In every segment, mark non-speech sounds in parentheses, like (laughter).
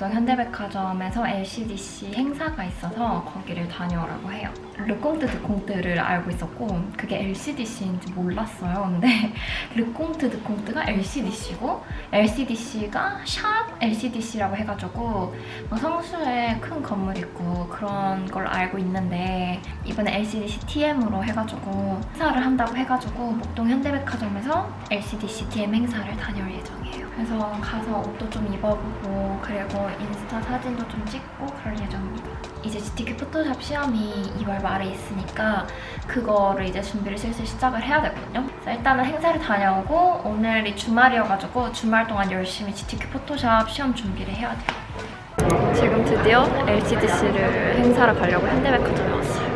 목동 현대백화점에서 LCDC 행사가 있어서 거기를 다녀오라고 해요. 르꽁트 드콩트를 알고 있었고 그게 LCDC인지 몰랐어요. 근데 (laughs) 르꽁트 드콩트가 LCDC고 LCDC가 샵 LCDC라고 해가지고 뭐 성수에 큰 건물 있고 그런 걸 알고 있는데 이번에 LCDC TM으로 해가지고 행사를 한다고 해가지고 목동 현대백화점에서 LCDC TM 행사를 다녀올 예정이에요. 그래서 가서 옷도 좀 입어보고 그리고 인스타 사진도 좀 찍고 그럴 예정입니다. 이제 GTK 포토샵 시험이 2월 말에 있으니까 그거를 이제 준비를 슬슬 시작을 해야 되거든요. 그래서 일단은 행사를 다녀오고 오늘이 주말이어가지고 주말 동안 열심히 GTK 포토샵 시험 준비를 해야 돼요. 지금 드디어 LCDC를 행사를 가려고 현대백화점에 왔어요.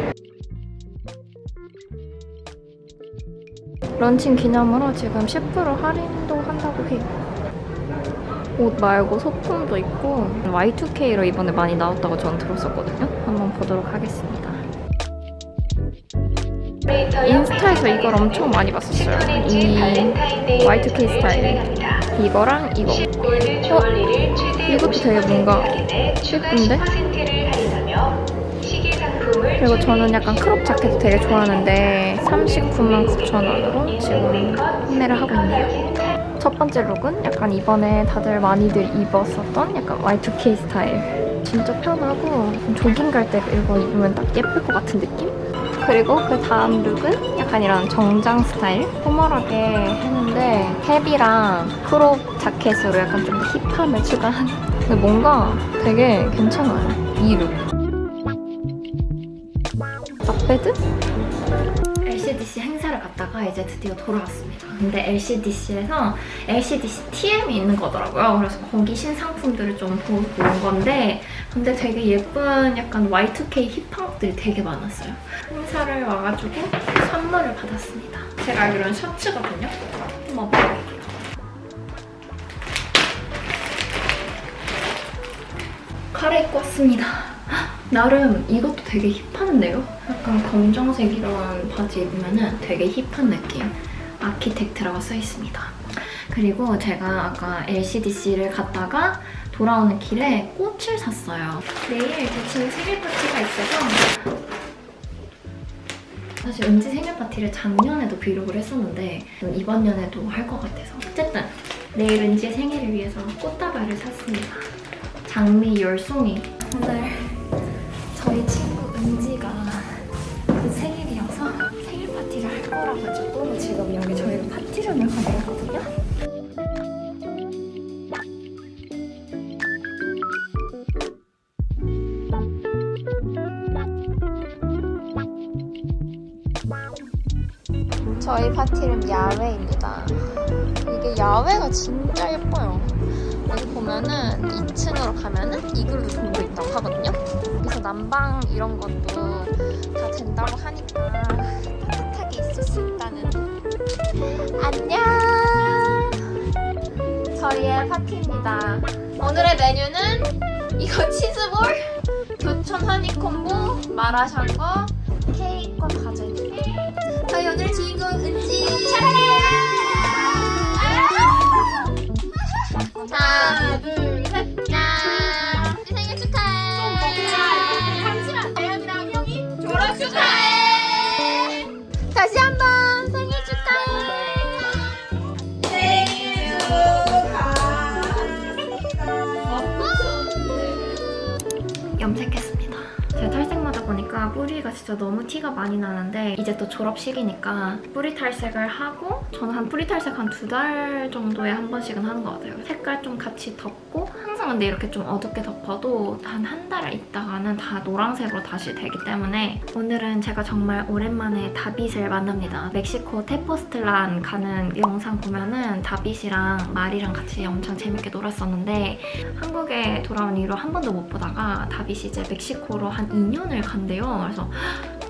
런칭 기념으로 지금 10% 할인도 한다고 해요. 옷 말고 소품도 있고 Y2K로 이번에 많이 나왔다고 저는 들었었거든요. 한번 보도록 하겠습니다. 인스타에서 이걸 엄청 많이 봤었어요. 이 Y2K 스타일. 이거랑 이거. 어? 이것도 되게 뭔가 예쁜데? 그리고 저는 약간 crop 자켓 되게 좋아하는데 39만 9천 원으로 지금 판매를 하고 있네요. 첫 번째 look은 약간 이번에 다들 많이들 입었었던 약간 Y2K 스타일. 진짜 편하고 조깅 갈 때 이거 입으면 딱 예쁠 것 같은 느낌? 그리고 그 다음 look은 약간 이런 정장 스타일? formal하게 했는데 캡이랑 crop 자켓으로 약간 좀 hip함을 추가한 근데 뭔가 되게 괜찮아요, 이 look. 앞베드? 행사를 갔다가 이제 드디어 돌아왔습니다. 근데 LCDC에서 LCDC TM이 있는 거더라고요. 그래서 거기 신상품들을 좀 보고 온 건데 근데 되게 예쁜 약간 Y2K 힙합들이 되게 많았어요. 행사를 와가지고 선물을 받았습니다. 제가 알기로는 셔츠거든요. 한번 봐볼게요. 갈아입고 왔습니다. 나름 이것도 되게 힙한데요? 약간 검정색 이런 바지 입으면 되게 힙한 느낌. 아키텍트라고 써있습니다. 그리고 제가 아까 LCDC를 갔다가 돌아오는 길에 꽃을 샀어요. 내일 제 친구 생일 파티가 있어서 사실 은지 생일 파티를 작년에도 비록을 했었는데 이번 년에도 할 것 같아서 어쨌든 내일 은지의 생일을 위해서 꽃다발을 샀습니다. 장미 열송이 오늘 저희 친구 은지가 그 생일이어서 생일 파티를 할 거라 가지고 지금 여기 저희가 파티룸을 가고 있거든요. 저희 파티룸 야외입니다. 이게 야외가 진짜 예뻐요. 여기 보면은 2층으로 가면은 이글루 동도 있다고 하거든요. 그래서 난방 이런 것도 다 된다고 하니까 따뜻하게 있을 수 있다는. 안녕! 저희의 파티입니다. 오늘의 메뉴는 이거 치즈볼, 교촌 허니콤보, 마라샹궈, 케이크와 과자입니다. 저희 오늘 주인공 은지! 하나, 둘, 염색했습니다. 제가 탈색마다 보니까 뿌리가 진짜 너무 티가 많이 나는데 이제 또 졸업식이니까 뿌리 탈색을 하고 저는 한 뿌리 탈색 한 두 달 정도에 한 번씩은 하는 것 같아요. 색깔 좀 같이 덮고 항상 근데 이렇게 좀 어둡게 덮어도 한한달 있다가는 다 노란색으로 다시 되기 때문에 오늘은 제가 정말 오랜만에 다빗을 만납니다. 멕시코 테포스틀란 가는 영상 보면은 다빗이랑 마리랑 같이 엄청 재밌게 놀았었는데 한국에 돌아온 이후로 한 번도 못 보다가 다빗이 이제 멕시코로 한 2년을 간대요. 그래서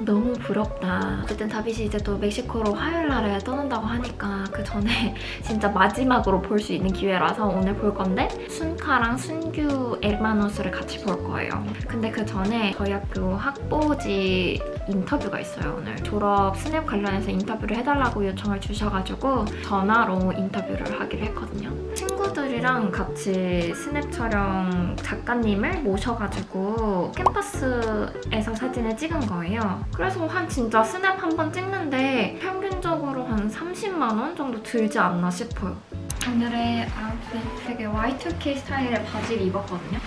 너무 부럽다. 어쨌든 다빗이 이제 또 멕시코로 화요일 날에 떠난다고 하니까 그 전에 (laughs) 진짜 마지막으로 볼 수 있는 기회라서 오늘 볼 건데 순카랑 순규 에르마노스를 같이 볼 거예요. 근데 그 전에 저희 학교 학보지 인터뷰가 있어요, 오늘. 졸업 스냅 관련해서 인터뷰를 해달라고 요청을 주셔가지고 전화로 인터뷰를 하기로 했거든요. 친구들 친구들이랑 같이 스냅 촬영 작가님을 모셔가지고 캠퍼스에서 사진을 찍은 거예요. 그래서 한 진짜 스냅 한 번 찍는데 평균적으로 한 30만 원 정도 들지 않나 싶어요. 오늘의 아웃핏 되게 Y2K 스타일의 바지를 입었거든요.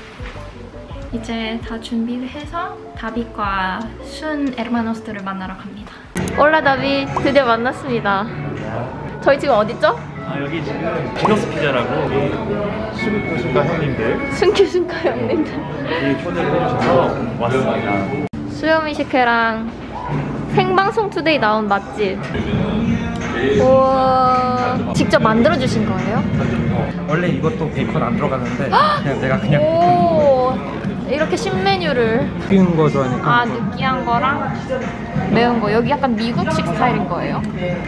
이제 다 준비를 해서 다빗과 순 에르마노스들을 만나러 갑니다. 올라 다빗 드디어 만났습니다. 저희 지금 어디죠? 아 여기 지금 디너스 피자라고 수빈 순가 형님들 순규 순가 형님들. 이 초대를 해주셔서 왔습니다. 수요미식회랑 생방송 투데이 나온 맛집. 우와. 직접 만들어 주신 거예요? 원래 이것도 베이컨 안 들어가는데 그냥 내가 그냥 오. 이렇게 신메뉴를. 튀긴 거 좋아하니까 아, 느끼한 거랑 매운 거. 여기 약간 미국식 스타일인 거예요.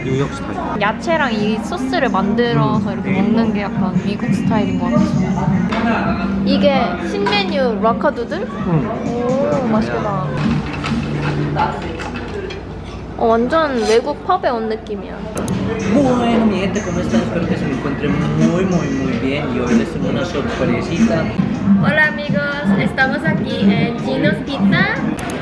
뉴욕 스타일. 야채랑 이 소스를 만들어서 이렇게 먹는 게 약간 미국 스타일인 것 같아요. 이게 신메뉴 라카 두들? 응. 오, 맛있겠다. 어, 완전 외국 펍에 온 느낌이야. Bueno, mi gente, ¿cómo están? Espero que se encuentren muy, muy, muy bien. Y hoy les tengo una sorpresita. Hola amigos, estamos aquí en Gino's Pizza.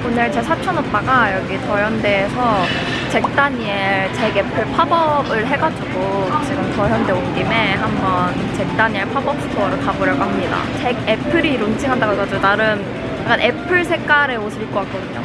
오늘 제 사촌 오빠가 여기 더현대에서 잭 다니엘 잭 애플 팝업을 해가지고 지금 더현대 온 김에 한번 잭 다니엘 팝업 스토어를 가보려고 합니다. 잭 애플이 론칭한다고 해가지고 나름 약간 애플 색깔의 옷을 입고 왔거든요.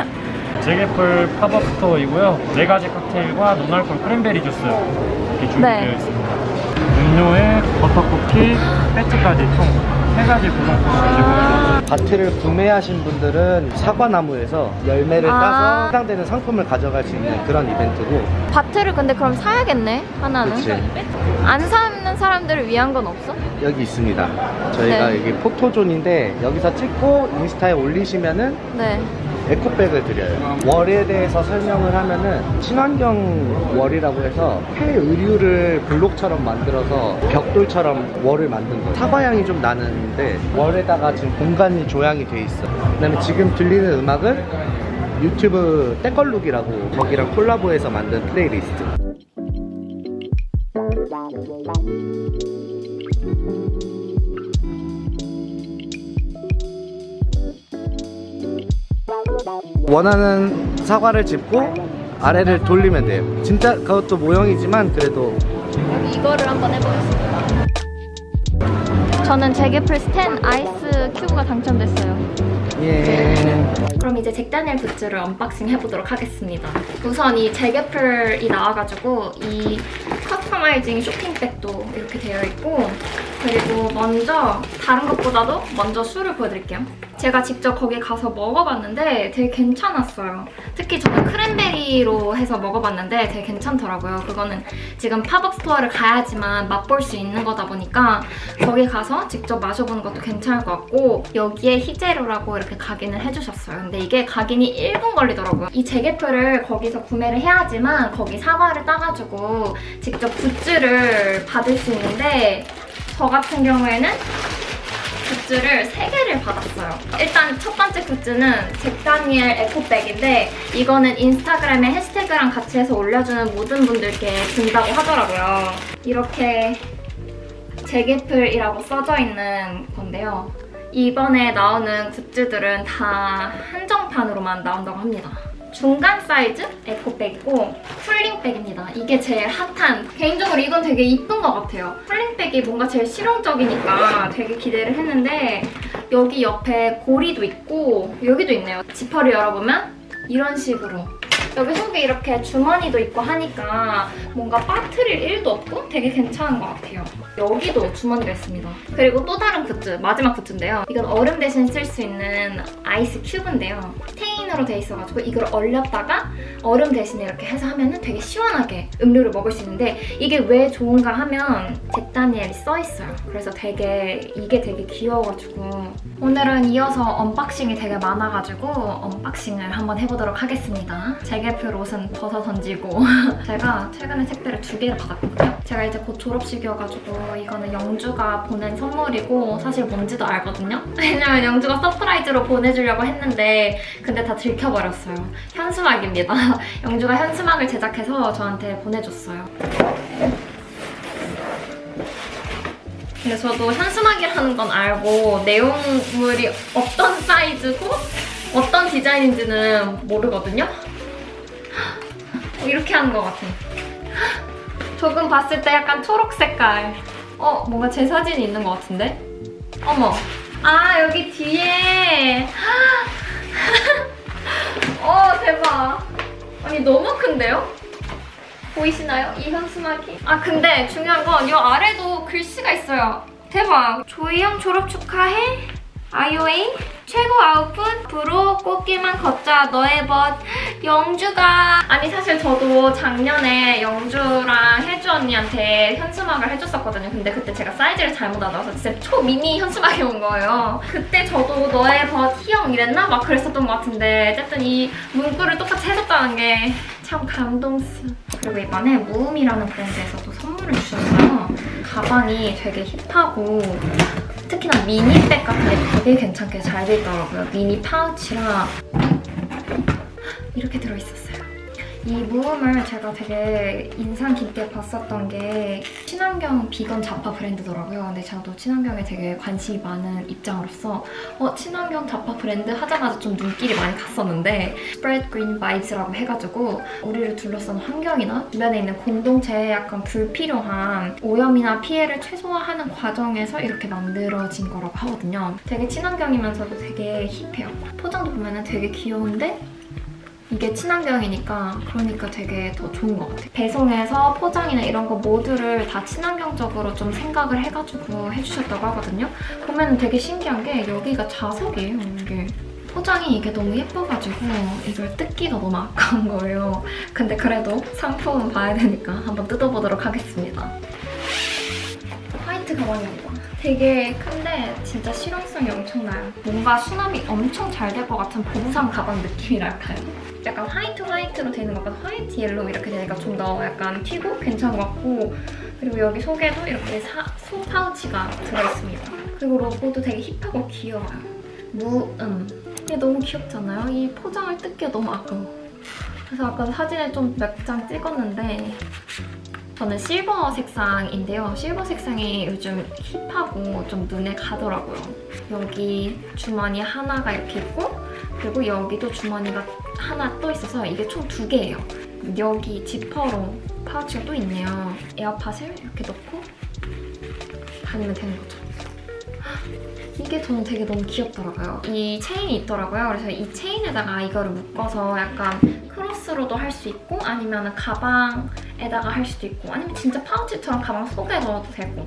(laughs) 잭 애플 팝업 스토어이고요. 네 가지 칵테일과 non-alcohol 크랜베리 주스 이렇게 준비되어 네. 있습니다. 음료에 버터쿠키, 배지까지 총 세 가지 구성품을 가지고 bottle을 구매하신 분들은 사과나무에서 열매를 아. 따서 해당되는 상품을 가져갈 수 있는 그런 이벤트고 바트를 근데 그럼 사야겠네 하나는. 그치. 안 사는 사람들을 위한 건 없어? 여기 있습니다. 저희가 네. 여기 포토존인데 여기서 찍고 인스타에 올리시면은 네. 에코백을 드려요. 월에 대해서 설명을 하면은 친환경 월이라고 해서 폐의류를 블록처럼 만들어서 벽돌처럼 월을 만든 거예요. 사과향이 좀 나는데 월에다가 지금 공간이 조향이 돼 있어. 그 다음에 지금 들리는 음악은 유튜브 때껄룩이라고 거기랑 콜라보해서 만든 플레이리스트. 원하는 사과를 집고 아래를 돌리면 돼요. 진짜 그것도 모형이지만 그래도 여기 이거를 한번 해보겠습니다. 저는 잭 애플 스텐 ice cube가 당첨됐어요. 예. 그럼 이제 잭다니엘 굿즈를 unboxing 해보도록 하겠습니다. 우선 이 잭 애플이 나와가지고 이 customizing 쇼핑백도 이렇게 되어 있고 그리고 먼저 다른 것보다도 먼저 술을 보여드릴게요. 제가 직접 거기 가서 먹어봤는데 되게 괜찮았어요. 특히 저는 크랜베리로 해서 먹어봤는데 되게 괜찮더라고요. 그거는 지금 팝업 스토어를 가야지만 맛볼 수 있는 거다 보니까 거기 가서 직접 마셔보는 것도 괜찮을 것 같고 여기에 히제로라고 이렇게 각인을 해주셨어요. 근데 이게 각인이 1분 걸리더라고요. 이 제게표를 거기서 구매를 해야지만 거기 사과를 따가지고 직접 굿즈를 받을 수 있는데 저 같은 경우에는 굿즈를 3개를 받았어요. 일단 첫 번째 굿즈는 잭다니엘 에코백인데 이거는 인스타그램에 해시태그랑 같이 해서 올려주는 모든 분들께 준다고 하더라고요. 이렇게 잭애플이라고 써져 있는 건데요. 이번에 나오는 굿즈들은 다 한정판으로만 나온다고 합니다. 중간 사이즈 에코백이고 풀링백입니다. 이게 제일 핫한 개인적으로 이건 되게 이쁜 것 같아요. 풀링백이 뭔가 제일 실용적이니까 되게 기대를 했는데 여기 옆에 고리도 있고 여기도 있네요. 지퍼를 열어보면 이런 식으로 여기 속에 이렇게 주머니도 있고 하니까 뭔가 빠트릴 일도 없고 되게 괜찮은 것 같아요. 여기도 주머니가 있습니다. 그리고 또 다른 굿즈, 마지막 굿즈인데요. 이건 얼음 대신 쓸 수 있는 ice cube인데요. 스테인으로 돼 있어가지고 이걸 얼렸다가 얼음 대신에 이렇게 해서 하면은 되게 시원하게 음료를 먹을 수 있는데 이게 왜 좋은가 하면 잭다니엘이 써있어요. 그래서 되게 이게 되게 귀여워가지고 오늘은 이어서 unboxing이 되게 많아가지고 unboxing을 한번 해보도록 하겠습니다. 잭 애플 옷은 벗어 던지고 (laughs) 제가 최근에 택배를 두 개를 받았거든요. 제가 이제 곧 졸업식이어가지고 이거는 영주가 보낸 선물이고 사실 뭔지도 알거든요. (laughs) 왜냐면 영주가 surprise로 보내주려고 했는데 근데 다 들켜버렸어요. 현수막입니다. (laughs) 영주가 현수막을 제작해서 저한테 보내줬어요. 근데 저도 현수막이라는 건 알고 내용물이 어떤 사이즈고 어떤 디자인인지는 모르거든요. 어, 이렇게 하는 것 같아. 조금 봤을 때 약간 초록 색깔. 어, 뭔가 제 사진이 있는 것 같은데? 어머. 아, 여기 뒤에. (laughs) 어, 대박. 아니, 너무 큰데요? 보이시나요? 이 현수막이? 아, 근데 중요한 건 이 아래도 글씨가 있어요. 대박. 조이형 졸업 축하해. 아이오이? 최고 아웃풋 브로 꽃길만 걷자 너의 멋 영주가. 아니 사실 저도 작년에 영주랑 혜주 언니한테 현수막을 해줬었거든요. 근데 그때 제가 사이즈를 잘못 알아서 진짜 초 미니 현수막이 온 거예요. 그때 저도 너의 멋 희영 이랬나? 막 그랬었던 것 같은데 어쨌든 이 문구를 똑같이 해줬다는 게 참 감동스. 그리고 이번에 무음이라는 브랜드에서도 선물을 주셨어요 가방이 되게 힙하고 특히나 미니백 같은 게 되게 괜찮게 잘돼 있더라고요. 미니 파우치랑 이렇게 들어있었어요. 이 무음을 제가 되게 인상 깊게 봤었던 게 친환경 비건 잡화 브랜드더라고요. 근데 저도 친환경에 되게 관심이 많은 입장으로서 어, 친환경 잡화 브랜드 하자마자 좀 눈길이 많이 갔었는데 Spread Green Vibes라고 해가지고 우리를 둘러싼 환경이나 주변에 있는 공동체에 약간 불필요한 오염이나 피해를 최소화하는 과정에서 이렇게 만들어진 거라고 하거든요. 되게 친환경이면서도 되게 힙해요. 포장도 보면 되게 귀여운데 이게 친환경이니까 그러니까 되게 더 좋은 것 같아요. 배송에서 포장이나 이런 거 모두를 다 친환경적으로 좀 생각을 해가지고 해주셨다고 하거든요. 보면 되게 신기한 게 여기가 자석이에요. 이게 포장이 이게 너무 예뻐가지고 이걸 뜯기가 너무 아까운 거예요. 근데 그래도 상품은 봐야 되니까 한번 뜯어보도록 하겠습니다. 화이트 가방입니다. 되게 큰데 진짜 실용성이 엄청나요. 뭔가 수납이 엄청 잘 될 것 같은 보부상 가방 느낌이랄까요? 약간 화이트 화이트로 되는 것보다 화이트 옐로우 이렇게 되니까 좀 더 약간 튀고 괜찮은 것 같고 그리고 여기 속에도 이렇게 사, 소 파우치가 들어있습니다. 그리고 로고도 되게 hip하고 귀여워요. 무음. 이게 너무 귀엽잖아요? 이 포장을 뜯기가 너무 아까워. 그래서 아까 사진을 좀 몇 장 찍었는데 저는 실버 색상인데요. 실버 색상이 요즘 힙하고 좀 눈에 가더라고요. 여기 주머니 하나가 이렇게 있고 그리고 여기도 주머니가 하나 또 있어서 이게 총 두 개예요. 여기 지퍼로 파우치가 또 있네요. 에어팟을 이렇게 넣고 다니면 되는 거죠. 이게 저는 되게 너무 귀엽더라고요. 이 체인이 있더라고요. 그래서 이 체인에다가 이거를 묶어서 약간 크로스로도 할 수 있고 아니면 가방 에다가 할 수도 있고 아니면 진짜 파우치처럼 가방 속에 넣어도 되고